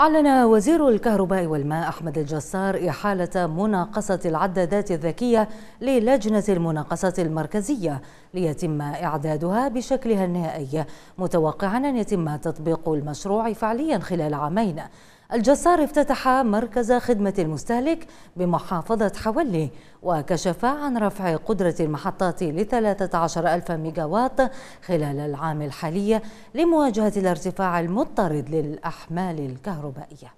أعلن وزير الكهرباء والماء أحمد الجسار إحالة مناقصة العدادات الذكية للجنة المناقصة المركزية ليتم إعدادها بشكلها النهائي متوقعا أن يتم تطبيق المشروع فعليا خلال عامين. الجسار افتتح مركز خدمة المستهلك بمحافظة حولي وكشف عن رفع قدرة المحطات ل 13 ألف ميجاوات خلال العام الحالي لمواجهة الارتفاع المضطرد للأحمال الكهربائية.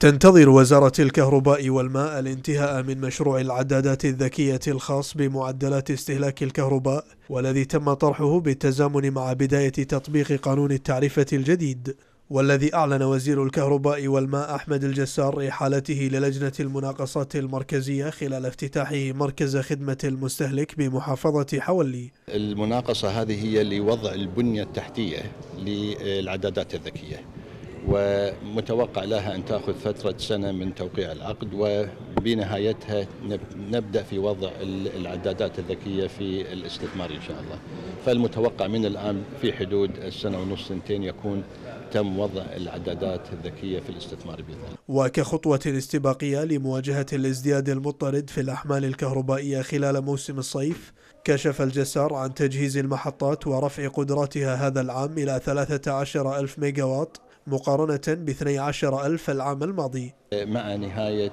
تنتظر وزارة الكهرباء والماء الانتهاء من مشروع العدادات الذكية الخاص بمعدلات استهلاك الكهرباء والذي تم طرحه بالتزامن مع بداية تطبيق قانون التعرفة الجديد. والذي أعلن وزير الكهرباء والماء أحمد الجسار إحالته للجنة المناقصات المركزية خلال افتتاحه مركز خدمة المستهلك بمحافظة حولي. المناقصة هذه هي لوضع البنية التحتية للعدادات الذكية ومتوقع لها أن تأخذ فترة سنة من توقيع العقد وبنهايتها نبدأ في وضع العدادات الذكية في الاستثمار إن شاء الله. فالمتوقع من الآن في حدود السنة ونص سنتين يكون تم وضع العدادات الذكية في الاستثمار بإذن الله. وكخطوة استباقية لمواجهة الازدياد المضطرد في الأحمال الكهربائية خلال موسم الصيف كشف الجسار عن تجهيز المحطات ورفع قدراتها هذا العام إلى 13 ألف ميجاوات مقارنة ب 12 ألف العام الماضي. مع نهاية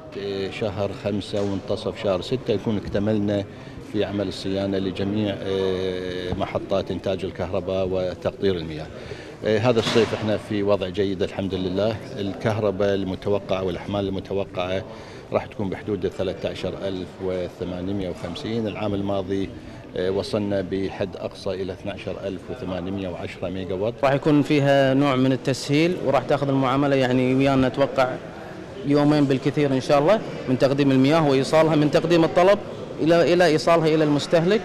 شهر خمسة ومنتصف شهر ستة يكون اكتملنا في عمل الصيانة لجميع محطات إنتاج الكهرباء وتقطير المياه. هذا الصيف إحنا في وضع جيد الحمد لله. الكهرباء المتوقعة والأحمال المتوقعة راح تكون بحدود 13850 العام الماضي وصلنا بحد أقصى إلى 12810 ميجا وات راح يكون فيها نوع من التسهيل وراح تاخذ المعاملة يعني ويانا أتوقع يومين بالكثير إن شاء الله من تقديم المياه وإيصالها من تقديم الطلب إلى إلى إيصالها إلى المستهلك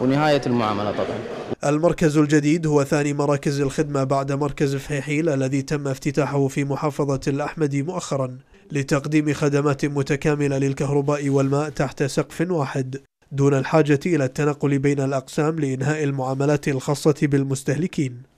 ونهاية المعاملة طبعا. المركز الجديد هو ثاني مراكز الخدمة بعد مركز فحيحيل الذي تم افتتاحه في محافظة الاحمدي مؤخرا لتقديم خدمات متكاملة للكهرباء والماء تحت سقف واحد. دون الحاجة إلى التنقل بين الأقسام لإنهاء المعاملات الخاصة بالمستهلكين